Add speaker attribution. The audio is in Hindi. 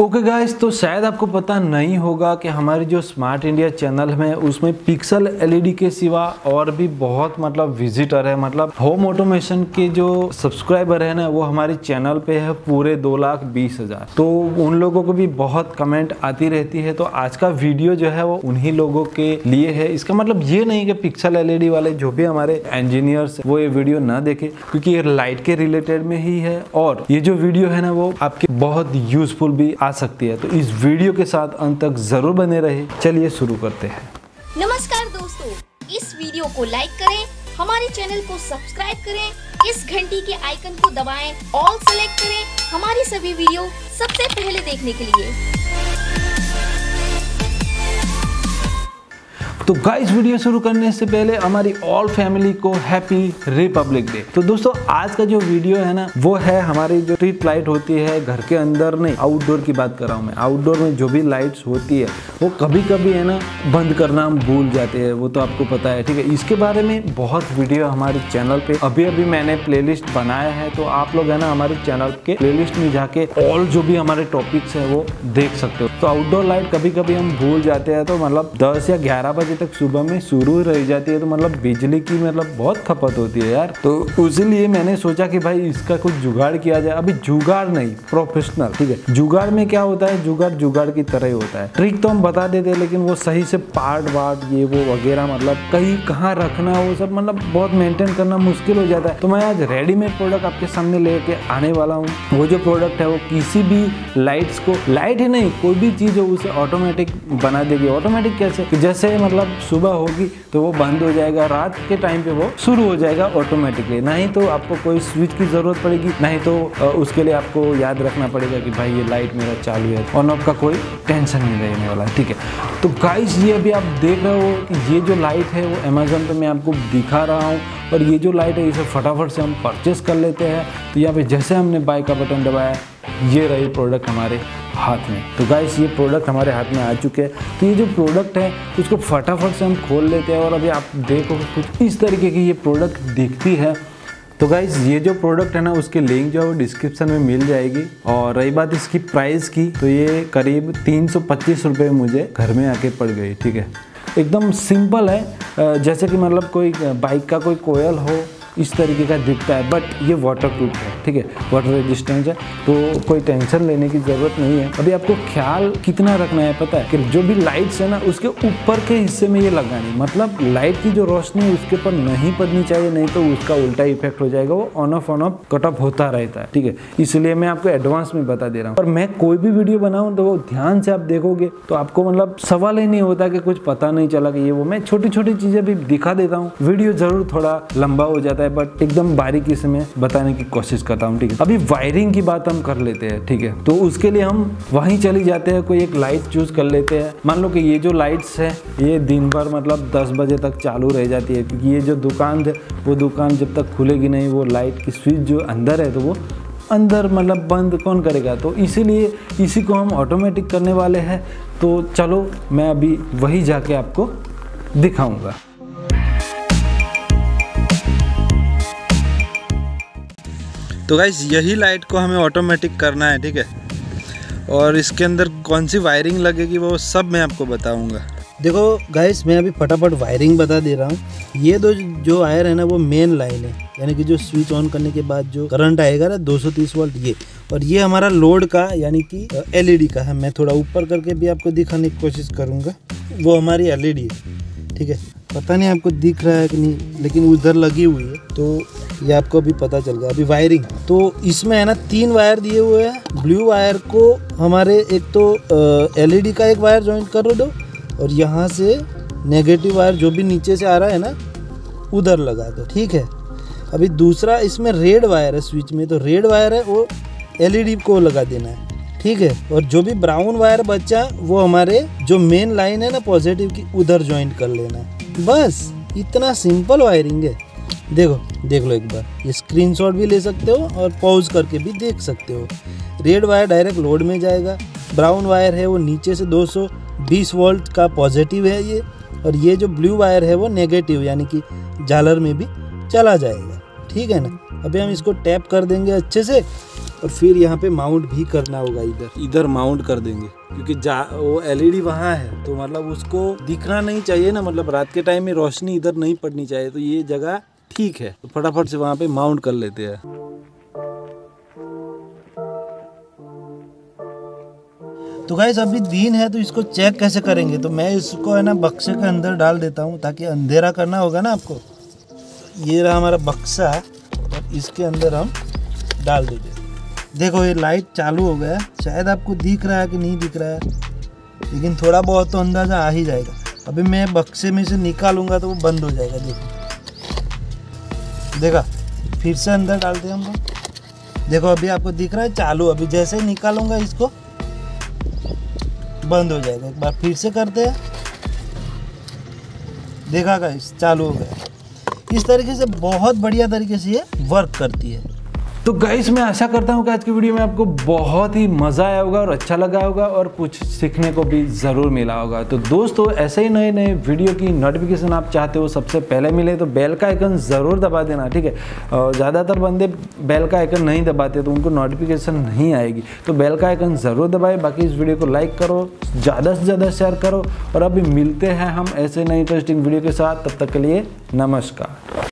Speaker 1: ओके गाइस तो शायद आपको पता नहीं होगा कि हमारी जो स्मार्ट इंडिया चैनल है उसमें पिक्सल एलईडी के सिवा और भी बहुत मतलब विजिटर है। मतलब होम ऑटोमेशन के जो सब्सक्राइबर है ना, वो हमारे चैनल पे है पूरे दो लाख बीस हज़ार। तो उन लोगों को भी बहुत कमेंट आती रहती है। तो आज का वीडियो जो है, वो उन्ही लोगों के लिए है। इसका मतलब ये नहीं कि पिक्सल एलईडी वाले जो भी हमारे इंजीनियर्स वो ये वीडियो ना देखे, क्योंकि ये लाइट के रिलेटेड में ही है। और ये जो वीडियो है ना, वो आपके बहुत यूजफुल भी आ सकती है तो इस वीडियो के साथ अंत तक ज़रूर बने रहे। चलिए शुरू करते हैं।
Speaker 2: नमस्कार दोस्तों, इस वीडियो को लाइक करें, हमारे चैनल को सब्सक्राइब करें, इस घंटी के आइकन को दबाएँ ऑल सेलेक्ट करें, हमारी सभी वीडियो सबसे पहले देखने के लिए।
Speaker 1: तो गाइस वीडियो शुरू करने से पहले हमारी ऑल फैमिली को हैप्पी रिपब्लिक डे तो दोस्तों, आज का जो वीडियो है ना, वो है हमारी जो स्ट्रीट लाइट होती है घर के अंदर नहीं आउटडोर की बात कर रहा हूँ मैं। आउटडोर में जो भी लाइट्स होती है, वो कभी कभी है ना, बंद करना हम भूल जाते हैं, वो तो आपको पता है, ठीक है? इसके बारे में बहुत वीडियो हमारे चैनल पे अभी अभी मैंने प्लेलिस्ट बनाया है तो आप लोग है ना हमारे चैनल के प्लेलिस्ट में जाके ऑल जो भी हमारे टॉपिक्स है, वो देख सकते हो। तो आउटडोर लाइट कभी कभी हम भूल जाते हैं तो मतलब दस या ग्यारह बजे तक सुबह में शुरू रह जाती है तो मतलब बिजली की मतलब बहुत खपत होती है यार। तो उसीलिए मैंने सोचा कि भाई इसका कुछ जुगाड़ किया जाए। अभी जुगाड़ नहीं प्रोफेशनल ठीक है? जुगाड़ में क्या होता है? जुगाड़ जुगाड़ की तरह ही होता है। ट्रिक तो हम बता देते हैं, लेकिन वो सही से पार्ट वार्ट ये वो वगैरह मतलब कहीं कहाँ रखना वो सब मतलब बहुत मेंटेन करना मुश्किल हो जाता है। तो मैं आज रेडीमेड प्रोडक्ट आपके सामने लेके आने वाला हूँ। वो जो प्रोडक्ट है, वो किसी भी लाइट्स को लाइट ही नहीं, कोई भी चीज़ हो, उसे ऑटोमेटिक बना देगी। ऑटोमेटिक कैसे? जैसे मतलब सुबह होगी तो वो बंद हो जाएगा, रात के टाइम पे वो शुरू हो जाएगा ऑटोमेटिकली नहीं तो आपको कोई स्विच की ज़रूरत पड़ेगी, नहीं तो उसके लिए आपको याद रखना पड़ेगा कि भाई ये लाइट मेरा चालू है। ऑन ऑफ़ का कोई टेंशन नहीं रहने वाला है ठीक है? तो गाइस ये अभी आप देख रहे हो कि ये जो लाइट है वो अमेजोन पर मैं आपको दिखा रहा हूँ और ये जो लाइट है, इसे फटाफट से हम परचेस कर लेते हैं। तो यहाँ पे जैसे हमने बाय का बटन दबाया, ये रही प्रोडक्ट हमारे हाथ में। तो गाइस ये प्रोडक्ट हमारे हाथ में आ चुके हैं। तो ये जो प्रोडक्ट है उसको फटाफट से हम खोल लेते हैं और अभी आप देखो कुछ इस तरीके की ये प्रोडक्ट दिखती है। तो गाइज़ ये जो प्रोडक्ट है ना, उसकी लिंक जो है वो डिस्क्रिप्शन में मिल जाएगी। और रही बात इसकी प्राइस की तो ये करीब तीन सौ मुझे घर में आके पड़ गई, ठीक है? एकदम सिंपल है। जैसे कि मतलब कोई बाइक का कोई कोयल हो इस तरीके का दिखता है बट ये वाटर प्रूफ है, ठीक है? वाटर रेजिस्टेंस है तो कोई टेंशन लेने की ज़रूरत नहीं है। अभी आपको ख्याल कितना रखना है पता है कि जो भी लाइट्स है ना, उसके ऊपर के हिस्से में ये लगानी मतलब लाइट की जो रोशनी है, उसके ऊपर नहीं पड़नी चाहिए, नहीं तो उसका उल्टा इफ़ेक्ट हो जाएगा, वो on off on off cut off होता रहता है, ठीक है? इसलिए मैं आपको एडवांस में बता दे रहा हूँ। और मैं कोई भी वीडियो बनाऊँ तो वो ध्यान से आप देखोगे तो आपको मतलब सवाल ही नहीं होता कि कुछ पता नहीं चला कि ये वो। मैं छोटी छोटी चीज़ें भी दिखा देता हूँ। वीडियो ज़रूर थोड़ा लंबा हो जाता है बट एकदम बारीकी से मैं बताने की कोशिश करता हूँ, ठीक है? अभी वायरिंग की बात हम कर लेते हैं, ठीक है? तो उसके लिए हम वहीं चली जाते हैं, कोई एक लाइट चूज़ कर लेते हैं। मान लो कि ये जो लाइट्स है, ये दिन भर मतलब 10 बजे तक चालू रह जाती है, क्योंकि ये जो दुकान है, वो दुकान जब तक खुलेगी नहीं, वो लाइट की स्विच जो अंदर है तो वो अंदर मतलब बंद कौन करेगा? तो इसीलिए इसी को हम ऑटोमेटिक करने वाले हैं। तो चलो, मैं अभी वही जाके आपको दिखाऊँगा।
Speaker 3: तो गाइस यही लाइट को हमें ऑटोमेटिक करना है, ठीक है? और इसके अंदर कौन सी वायरिंग लगेगी वो सब मैं आपको बताऊँगा।
Speaker 4: देखो गाइस मैं अभी फटाफट वायरिंग बता दे रहा हूँ। ये दो जो वायर है ना, वो मेन लाइन है। यानी कि जो स्विच ऑन करने के बाद जो करंट आएगा ना 230 वोल्ट ये। और ये हमारा लोड का, यानी कि एलईडी का है। मैं थोड़ा ऊपर करके भी आपको दिखाने की कोशिश करूँगा। वो हमारी एलईडी है, ठीक है? पता नहीं आपको दिख रहा है कि नहीं, लेकिन उधर लगी हुई है तो ये आपको अभी पता चल गया, अभी वायरिंग तो इसमें है ना, तीन वायर दिए हुए हैं। ब्लू वायर को हमारे एक तो एलईडी का एक वायर ज्वाइंट कर दो, और यहाँ से नेगेटिव वायर जो भी नीचे से आ रहा है ना, उधर लगा दो, ठीक है? अभी दूसरा इसमें रेड वायर है स्विच में तो रेड वायर है, वो एलईडी को लगा देना है, ठीक है? और जो भी ब्राउन वायर बचा, वो हमारे जो मेन लाइन है ना पॉजिटिव की, उधर ज्वाइंट कर लेना है। बस, इतना सिंपल वायरिंग है। देखो, देख लो एक बार। ये स्क्रीनशॉट भी ले सकते हो और पॉज करके भी देख सकते हो। रेड वायर डायरेक्ट लोड में जाएगा। ब्राउन वायर है, वो नीचे से 220 वोल्ट का पॉजिटिव है ये। और ये जो ब्लू वायर है, वो नेगेटिव यानी कि झालर में भी चला जाएगा। ठीक है ना? अभी हम इसको टैप कर देंगे अच्छे से। और फिर यहाँ पे माउंट भी करना होगा इधर।
Speaker 3: इधर माउंट कर देंगे क्योंकि जा वो एलईडी वहाँ है तो मतलब उसको दिखना नहीं चाहिए ना मतलब रात के टाइम में रोशनी इधर नहीं पड़नी चाहिए तो ये जगह ठीक है। तो फटाफट से वहाँ पे माउंट कर लेते हैं।
Speaker 4: तो गाइस अभी दिन है तो इसको चेक कैसे करेंगे? तो मैं इसको है ना बक्से के अंदर डाल देता हूँ ताकि अंधेरा करना होगा ना आपको। ये रहा हमारा बक्सा और इसके अंदर हम डाल देते देखो, ये लाइट चालू हो गया शायद आपको दिख रहा है कि नहीं दिख रहा है, लेकिन थोड़ा बहुत तो अंदाज़ा आ ही जाएगा। अभी मैं बक्से में से निकालूँगा तो वो बंद हो जाएगा, देखो। देखा? फिर से अंदर डालते हैं हम लोग। देखो, अभी आपको दिख रहा है, चालू। अभी जैसे ही निकालूँगा इसको, बंद हो जाएगा। एक बार फिर से करते हैं। देखा गाइस चालू हो गया। इस तरीके से, बहुत बढ़िया तरीके से ये वर्क करती है।
Speaker 1: तो गाइस मैं आशा करता हूँ कि आज की वीडियो में आपको बहुत ही मज़ा आया होगा और अच्छा लगा होगा और कुछ सीखने को भी ज़रूर मिला होगा। तो दोस्तों, ऐसे ही नए नए वीडियो की नोटिफिकेशन आप चाहते हो, सबसे पहले मिले तो बेल का आइकन ज़रूर दबा देना, ठीक है? और ज़्यादातर बंदे बेल का आइकन नहीं दबाते तो उनको नोटिफिकेशन नहीं आएगी। तो बेल का आइकन ज़रूर दबाए, बाकी इस वीडियो को लाइक करो, ज़्यादा से ज़्यादा शेयर करो, और अभी मिलते हैं हम ऐसे नए इंटरेस्टिंग वीडियो के साथ, तब तक के लिए नमस्कार।